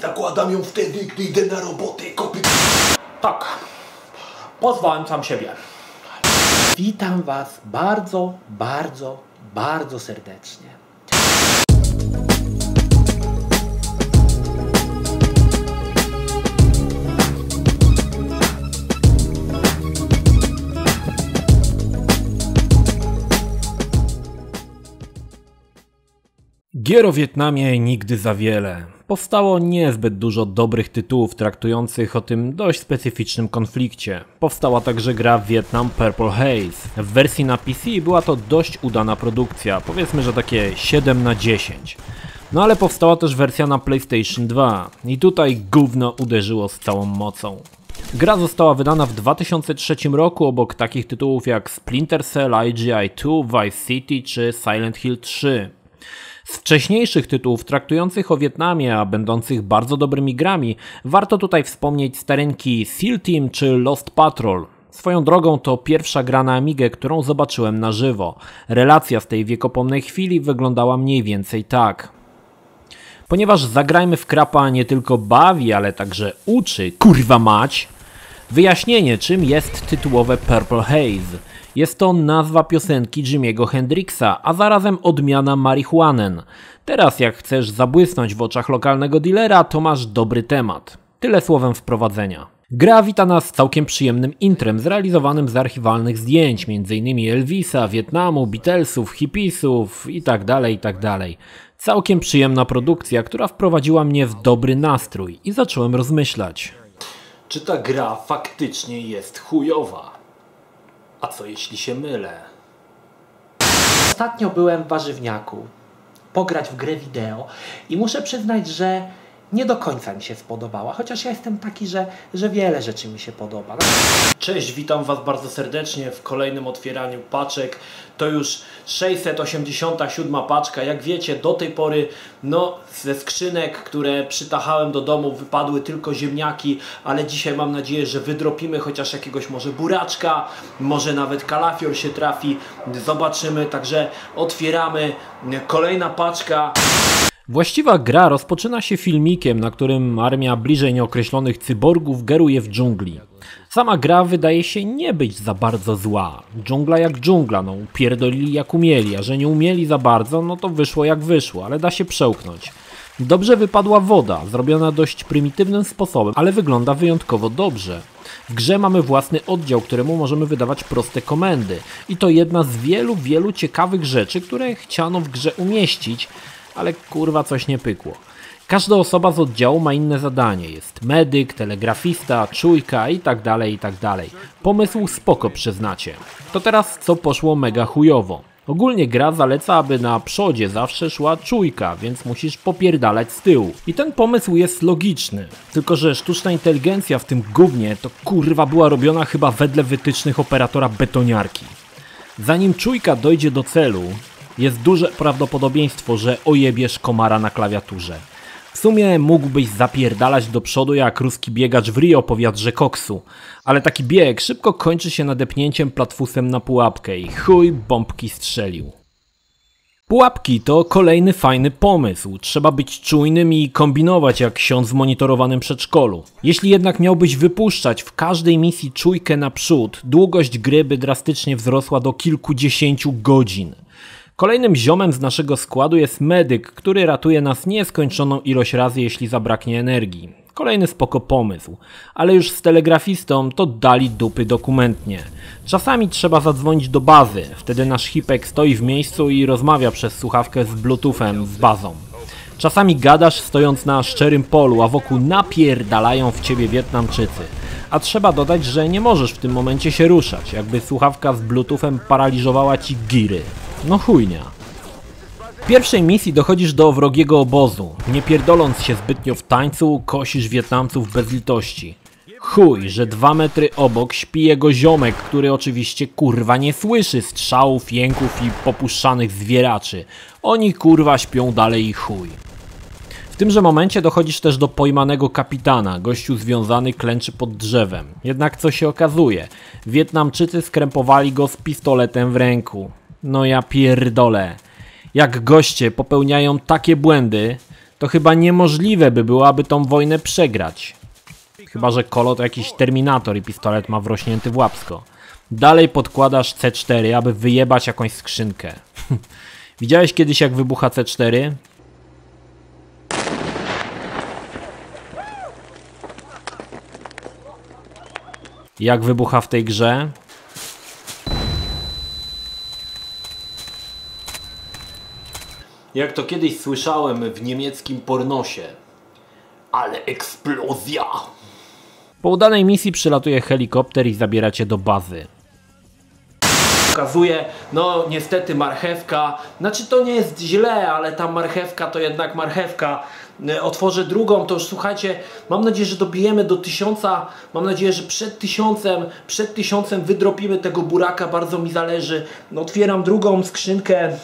zakładam ją wtedy, gdy idę na robotę, kopy... Tak. Pozwałem sam siebie. Witam Was bardzo, bardzo, bardzo serdecznie. Gier o Wietnamie nigdy za wiele. Powstało niezbyt dużo dobrych tytułów traktujących o tym dość specyficznym konflikcie. Powstała także gra Vietnam Purple Haze. W wersji na PC była to dość udana produkcja, powiedzmy, że takie 7 na 10. No ale powstała też wersja na PlayStation 2 i tutaj gówno uderzyło z całą mocą. Gra została wydana w 2003 roku obok takich tytułów jak Splinter Cell, IGI2, Vice City czy Silent Hill 3. Z wcześniejszych tytułów traktujących o Wietnamie, a będących bardzo dobrymi grami, warto tutaj wspomnieć starenki Seal Team czy Lost Patrol. Swoją drogą to pierwsza gra na Amigę, którą zobaczyłem na żywo. Relacja z tej wiekopomnej chwili wyglądała mniej więcej tak. Ponieważ Zagrajmy w Krapa nie tylko bawi, ale także uczy, kurwa mać, wyjaśnienie czym jest tytułowe Purple Haze. Jest to nazwa piosenki Jimiego Hendrixa, a zarazem odmiana marihuanen. Teraz jak chcesz zabłysnąć w oczach lokalnego dealera, to masz dobry temat. Tyle słowem wprowadzenia. Gra wita nas całkiem przyjemnym intrem zrealizowanym z archiwalnych zdjęć, m.in. Elvisa, Wietnamu, Beatlesów, hippiesów itd., itd. Całkiem przyjemna produkcja, która wprowadziła mnie w dobry nastrój i zacząłem rozmyślać. Czy ta gra faktycznie jest chujowa? A co jeśli się mylę? Ostatnio byłem w warzywniaku pograć w grę wideo i muszę przyznać, że nie do końca mi się spodobała, chociaż ja jestem taki, że, że wiele rzeczy mi się podoba. Cześć, witam Was bardzo serdecznie w kolejnym otwieraniu paczek. To już 687 paczka. Jak wiecie, do tej pory no, ze skrzynek, które przytachałem do domu, wypadły tylko ziemniaki, ale dzisiaj mam nadzieję, że wydropimy chociaż jakiegoś może buraczka, może nawet kalafior się trafi. Zobaczymy, także otwieramy. Kolejna paczka. Właściwa gra rozpoczyna się filmikiem, na którym armia bliżej nieokreślonych cyborgów geruje w dżungli. Sama gra wydaje się nie być za bardzo zła. Dżungla jak dżungla, no pierdolili jak umieli, a że nie umieli za bardzo, no to wyszło jak wyszło, ale da się przełknąć. Dobrze wypadła woda, zrobiona dość prymitywnym sposobem, ale wygląda wyjątkowo dobrze. W grze mamy własny oddział, któremu możemy wydawać proste komendy. I to jedna z wielu, wielu ciekawych rzeczy, które chciano w grze umieścić, ale kurwa coś nie pykło. Każda osoba z oddziału ma inne zadanie. Jest medyk, telegrafista, czujka i tak dalej, i tak dalej. Pomysł spoko przyznacie. To teraz co poszło mega chujowo. Ogólnie gra zaleca, aby na przodzie zawsze szła czujka, więc musisz popierdalać z tyłu. I ten pomysł jest logiczny. Tylko, że sztuczna inteligencja w tym gównie to kurwa była robiona chyba wedle wytycznych operatora betoniarki. Zanim czujka dojdzie do celu, jest duże prawdopodobieństwo, że ojebiesz komara na klawiaturze. W sumie mógłbyś zapierdalać do przodu jak ruski biegacz w Rio po wiatrze koksu, ale taki bieg szybko kończy się nadepnięciem platfusem na pułapkę i chuj bombki strzelił. Pułapki to kolejny fajny pomysł. Trzeba być czujnym i kombinować jak ksiądz w monitorowanym przedszkolu. Jeśli jednak miałbyś wypuszczać w każdej misji czujkę naprzód, długość gry by drastycznie wzrosła do kilkudziesięciu godzin. Kolejnym ziomem z naszego składu jest medyk, który ratuje nas nieskończoną ilość razy, jeśli zabraknie energii. Kolejny spoko pomysł, ale już z telegrafistą to dali dupy dokumentnie. Czasami trzeba zadzwonić do bazy, wtedy nasz hipek stoi w miejscu i rozmawia przez słuchawkę z bluetoothem z bazą. Czasami gadasz stojąc na szczerym polu, a wokół napierdalają w ciebie Wietnamczycy. A trzeba dodać, że nie możesz w tym momencie się ruszać, jakby słuchawka z bluetoothem paraliżowała ci giry. No chujnia. W pierwszej misji dochodzisz do wrogiego obozu. Nie pierdoląc się zbytnio w tańcu, kosisz Wietnamców bez litości. Chuj, że dwa metry obok śpi jego ziomek, który oczywiście kurwa nie słyszy strzałów, jęków i popuszczanych zwieraczy. Oni kurwa śpią dalej i chuj. W tymże momencie dochodzisz też do pojmanego kapitana. Gościu związany klęczy pod drzewem. Jednak co się okazuje? Wietnamczycy skrępowali go z pistoletem w ręku. No ja pierdolę. Jak goście popełniają takie błędy, to chyba niemożliwe by było, aby tą wojnę przegrać. Chyba, że Kolo to jakiś terminator i pistolet ma wrośnięty w łapsko. Dalej podkładasz C4, aby wyjebać jakąś skrzynkę. Widziałeś kiedyś jak wybucha C4? Jak wybucha w tej grze? Jak to kiedyś słyszałem w niemieckim pornosie. Ale eksplozja! Po udanej misji przylatuje helikopter i zabiera cię do bazy. Pokazuje, no niestety marchewka, znaczy to nie jest źle, ale ta marchewka to jednak marchewka. E, Otworzę drugą, to już słuchajcie, mam nadzieję, że dobijemy do tysiąca, mam nadzieję, że przed tysiącem, przed tysiącem wydropimy tego buraka, bardzo mi zależy. No, otwieram drugą skrzynkę,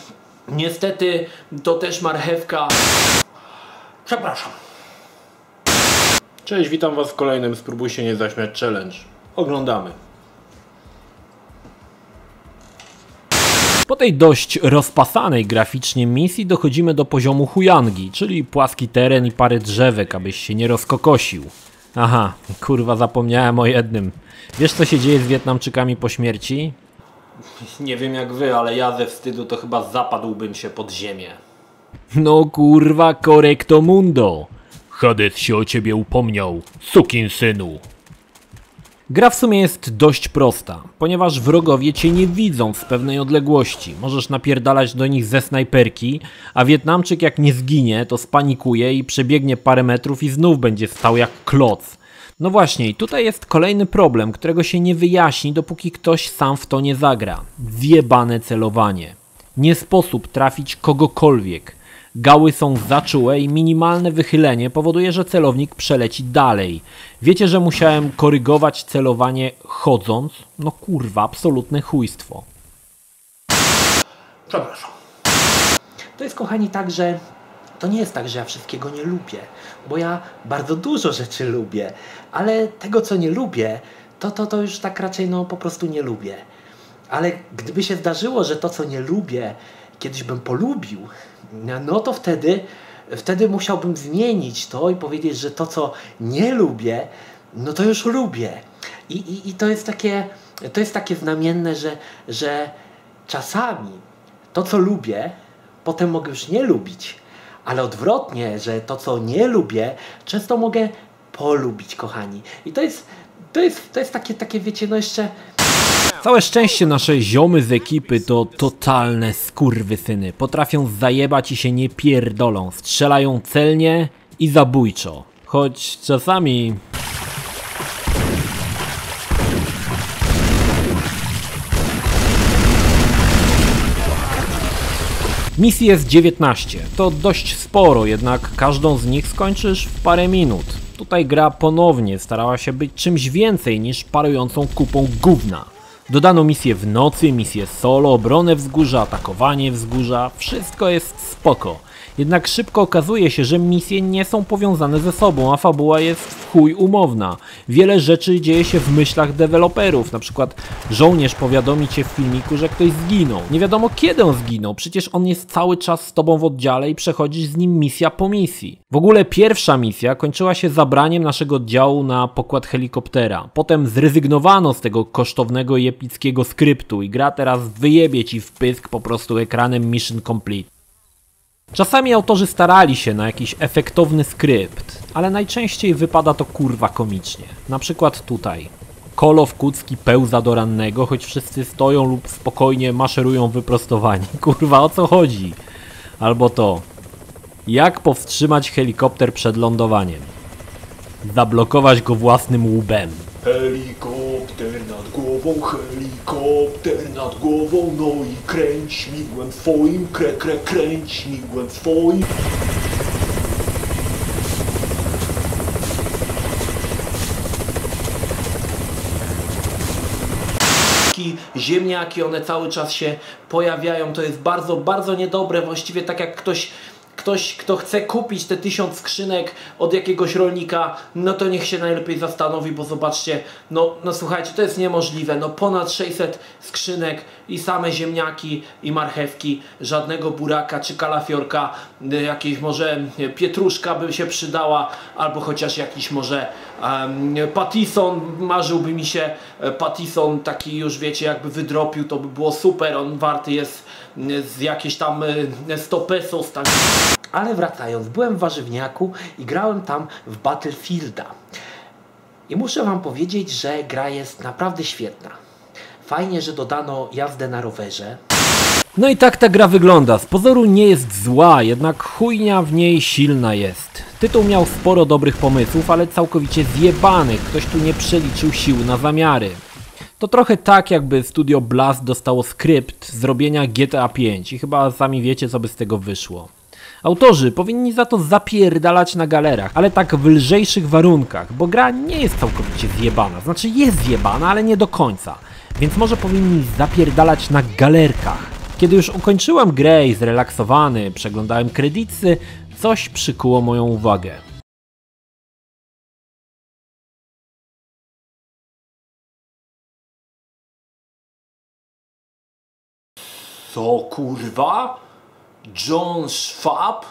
niestety to też marchewka. Przepraszam. Cześć, witam Was w kolejnym Spróbuj się nie zaśmiać challenge. Oglądamy. Po tej dość rozpasanej graficznie misji dochodzimy do poziomu hujangi, czyli płaski teren i parę drzewek, abyś się nie rozkokosił. Aha, kurwa zapomniałem o jednym. Wiesz co się dzieje z Wietnamczykami po śmierci? Nie wiem jak wy, ale ja ze wstydu to chyba zapadłbym się pod ziemię. No kurwa correcto mundo. Hades się o ciebie upomniał, sukin synu. Gra w sumie jest dość prosta, ponieważ wrogowie cię nie widzą z pewnej odległości. Możesz napierdalać do nich ze snajperki, a Wietnamczyk jak nie zginie, to spanikuje i przebiegnie parę metrów i znów będzie stał jak kloc. No właśnie, i tutaj jest kolejny problem, którego się nie wyjaśni, dopóki ktoś sam w to nie zagra. Zjebane celowanie. Nie sposób trafić kogokolwiek. Gały są zaczułe i minimalne wychylenie powoduje, że celownik przeleci dalej. Wiecie, że musiałem korygować celowanie chodząc? No kurwa, absolutne chujstwo. Przepraszam. To jest, kochani, tak, że to nie jest tak, że ja wszystkiego nie lubię, bo ja bardzo dużo rzeczy lubię, ale tego, co nie lubię, to, to, to już tak raczej no, po prostu nie lubię. Ale gdyby się zdarzyło, że to, co nie lubię, kiedyś bym polubił, no to wtedy, wtedy musiałbym zmienić to i powiedzieć, że to, co nie lubię, no to już lubię. I, i, i to jest takie, to jest takie znamienne, że, że czasami to, co lubię, potem mogę już nie lubić. Ale odwrotnie, że to, co nie lubię, często mogę polubić, kochani. I to jest, to jest, to jest takie, takie, wiecie, no jeszcze. Całe szczęście nasze ziomy z ekipy to totalne skurwysyny. Potrafią zajebać i się nie pierdolą. Strzelają celnie i zabójczo. Choć czasami Misji jest 19. To dość sporo, jednak każdą z nich skończysz w parę minut. Tutaj gra ponownie starała się być czymś więcej niż parującą kupą gówna. Dodano misję w nocy, misję solo, obronę wzgórza, atakowanie wzgórza, wszystko jest spoko. Jednak szybko okazuje się, że misje nie są powiązane ze sobą, a fabuła jest w chuj umowna. Wiele rzeczy dzieje się w myślach deweloperów, na przykład żołnierz powiadomi cię w filmiku, że ktoś zginął. Nie wiadomo kiedy on zginął, przecież on jest cały czas z tobą w oddziale i przechodzisz z nim misja po misji. W ogóle pierwsza misja kończyła się zabraniem naszego oddziału na pokład helikoptera. Potem zrezygnowano z tego kosztownego i epickiego skryptu i gra teraz wyjebie ci w pysk po prostu ekranem Mission Complete. Czasami autorzy starali się na jakiś efektowny skrypt, ale najczęściej wypada to kurwa komicznie. Na przykład tutaj. Kolow Kucki pełza do rannego, choć wszyscy stoją lub spokojnie maszerują wyprostowani. Kurwa, o co chodzi? Albo to. Jak powstrzymać helikopter przed lądowaniem? Zablokować go własnym łbem. Helikopter nad głową, helikopter nad głową, no i kręć śmigłem twoim, krę, krę, kręć śmigłem twoim. Ziemniaki, one cały czas się pojawiają. To jest bardzo, bardzo niedobre. Właściwie tak jak ktoś, ktoś, kto chce kupić te tysiąc skrzynek od jakiegoś rolnika, no to niech się najlepiej zastanowi, bo zobaczcie, no, no słuchajcie, to jest niemożliwe. No ponad 600 skrzynek i same ziemniaki i marchewki, żadnego buraka czy kalafiorka, y, jakieś może y, pietruszka by się przydała, albo chociaż jakiś może um, patison, marzyłby mi się e, patison taki już wiecie jakby wydropił, to by było super, on warty jest z jakieś tam y, 100 pesos, tak. Ale wracając, byłem w warzywniaku i grałem tam w Battlefielda. I muszę Wam powiedzieć, że gra jest naprawdę świetna. Fajnie, że dodano jazdę na rowerze. No i tak ta gra wygląda. Z pozoru nie jest zła, jednak chujnia w niej silna jest. Tytuł miał sporo dobrych pomysłów, ale całkowicie zjebanych. Ktoś tu nie przeliczył sił na zamiary. To trochę tak, jakby Studio Blast dostało skrypt zrobienia GTA 5 i chyba sami wiecie, co by z tego wyszło. Autorzy powinni za to zapierdalać na galerach, ale tak w lżejszych warunkach, bo gra nie jest całkowicie zjebana. Znaczy jest zjebana, ale nie do końca. Więc może powinni zapierdalać na galerkach. Kiedy już ukończyłem grę i zrelaksowany przeglądałem kredyty, coś przykuło moją uwagę. Co kurwa? John Schwab?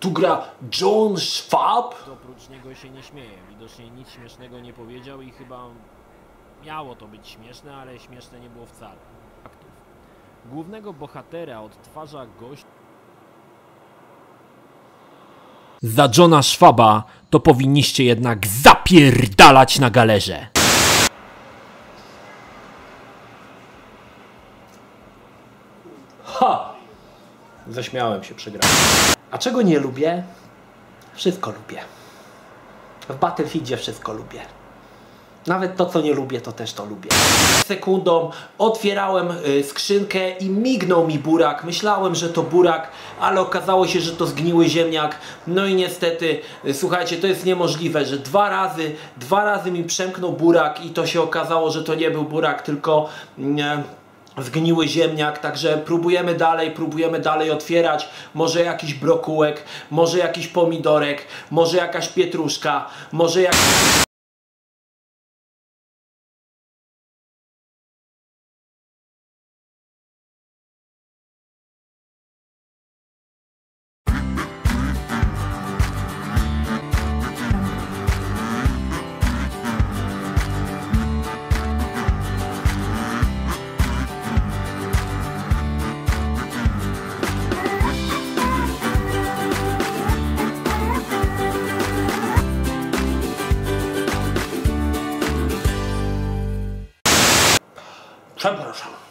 Tu gra John Schwab? Oprócz niego się nie śmieje. Widocznie nic śmiesznego nie powiedział i chyba miało to być śmieszne, ale śmieszne nie było wcale. Faktów. Głównego bohatera odtwarza gość. Za Johna Schwaba to powinniście jednak zapierdalać na galerze. Zaśmiałem się, przegrałem. A czego nie lubię? Wszystko lubię. W Battlefieldzie wszystko lubię. Nawet to, co nie lubię, to też to lubię. Sekundą otwierałem y, skrzynkę i mignął mi burak. Myślałem, że to burak, ale okazało się, że to zgniły ziemniak. No i niestety, y, słuchajcie, to jest niemożliwe, że dwa razy, dwa razy mi przemknął burak i to się okazało, że to nie był burak, tylko mm, zgniły ziemniak, także próbujemy dalej, próbujemy dalej otwierać, może jakiś brokułek, może jakiś pomidorek, może jakaś pietruszka, może jak... Przepraszam.